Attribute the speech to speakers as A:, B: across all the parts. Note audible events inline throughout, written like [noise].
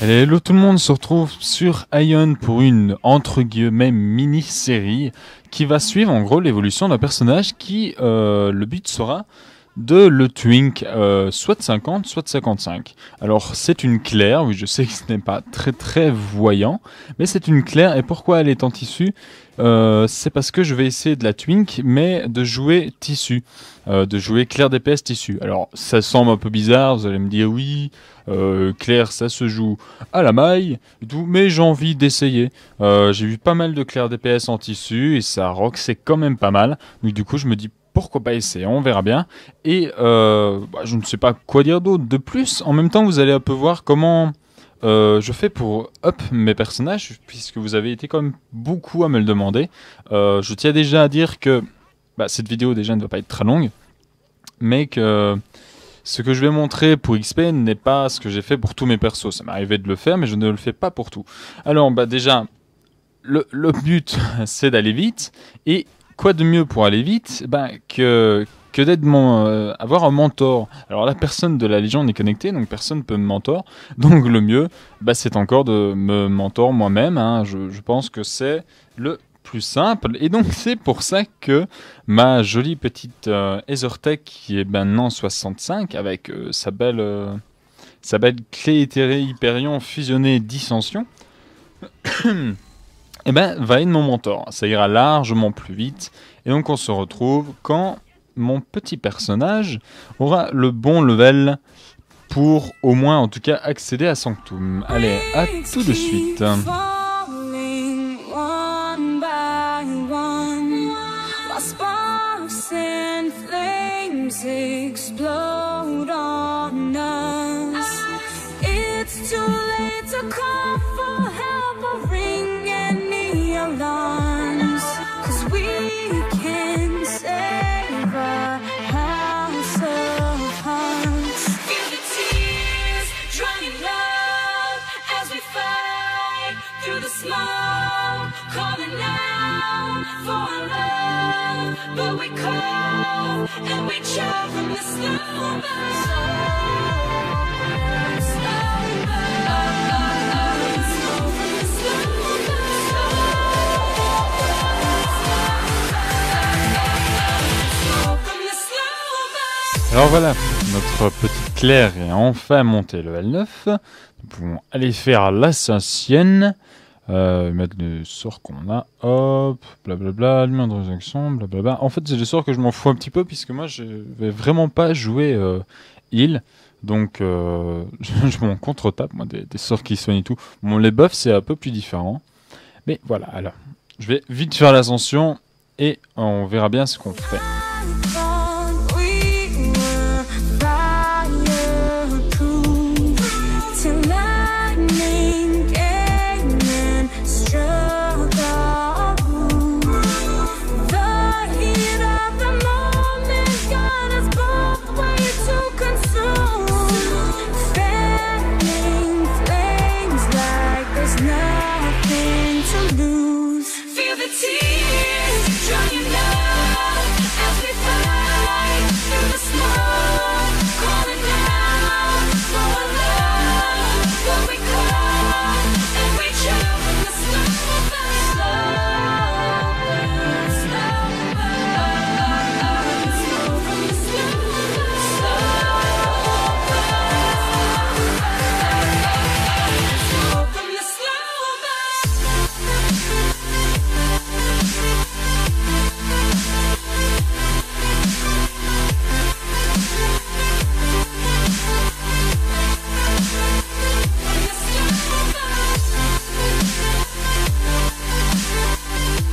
A: Hello tout le monde se retrouve sur Ion pour une entre guillemets mini-série qui va suivre en gros l'évolution d'un personnage qui euh, le but sera de le twink euh, soit de 50 soit de 55. Alors c'est une claire, oui je sais que ce n'est pas très très voyant, mais c'est une claire et pourquoi elle est en tissu? Euh, c'est parce que je vais essayer de la twink, mais de jouer tissu, euh, de jouer clair DPS tissu. Alors ça semble un peu bizarre, vous allez me dire oui, euh, clair ça se joue à la maille, mais j'ai envie d'essayer. j'ai vu pas mal de clair DPS en tissu et ça rock c'est quand même pas mal. Donc du coup je me dis pourquoi pas essayer, on verra bien. Et bah, je ne sais pas quoi dire d'autre. De plus, en même temps vous allez un peu voir comment euh, je fais pour up mes personnages, puisque vous avez été quand même beaucoup à me le demander. Euh, je tiens déjà à dire que bah, cette vidéo déjà ne va pas être très longue, mais que ce que je vais montrer pour XP n'est pas ce que j'ai fait pour tous mes persos. Ça m'est arrivé de le faire, mais je ne le fais pas pour tout. Alors bah déjà, le, le but [laughs] c'est d'aller vite, et quoi de mieux pour aller vite bah, que que d'être euh, avoir un mentor. Alors la personne de la Légion n'est connectée, donc personne ne peut me mentor. Donc le mieux, bah, c'est encore de me mentor moi-même. Hein. Je, pense que c'est le plus simple. Et donc [laughs] c'est pour ça que ma jolie petite euh, qui est maintenant 65 avec euh, sa belle sa belle clé éthérée Hyperion fusionnée Dissension. [clears throat] eh ben, va être mon mentor. Ça ira largement plus vite. Et donc, on se retrouve quand mon petit personnage aura le bon level pour au moins en tout cas accéder à Sanctum. Allez, à tout de suite. Alors voilà, notre petite Claire est enfin montée level 9. Nous pouvons aller faire l'assassinne. Euh, mettre les sorts qu'on a, hop, blablabla, lumière de résurrection, blablabla. En fait, c'est des sorts que je m'en fous un petit peu, puisque moi, je vais vraiment pas jouer euh, heal. Donc, euh, [laughs] je, m'en contre-tape, moi, des, des, sorts qui soignent et tout. Bon, les buffs, c'est un peu plus différent. Mais voilà, alors, je vais vite faire l'ascension, et on verra bien ce qu'on fait.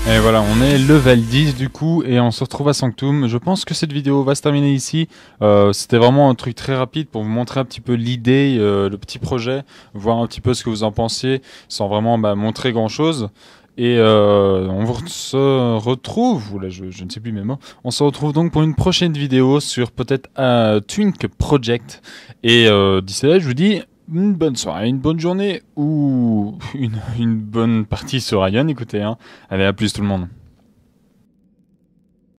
A: Et voilà, on est level 10 du coup et on se retrouve à Sanctum. Je pense que cette vidéo va se terminer ici. Euh, C'était vraiment un truc très rapide pour vous montrer un petit peu l'idée, euh, le petit projet, voir un petit peu ce que vous en pensez, sans vraiment bah, montrer grand chose. Et euh, on se retrouve, là je, je, ne sais plus mes mots, on se retrouve donc pour une prochaine vidéo sur peut-être un Twink Project. Et euh, d'ici là, je vous dis une bonne soirée, une bonne journée ou [laughs] une, bonne partie sur Ryan. Écoutez, hein. allez, à plus tout le monde.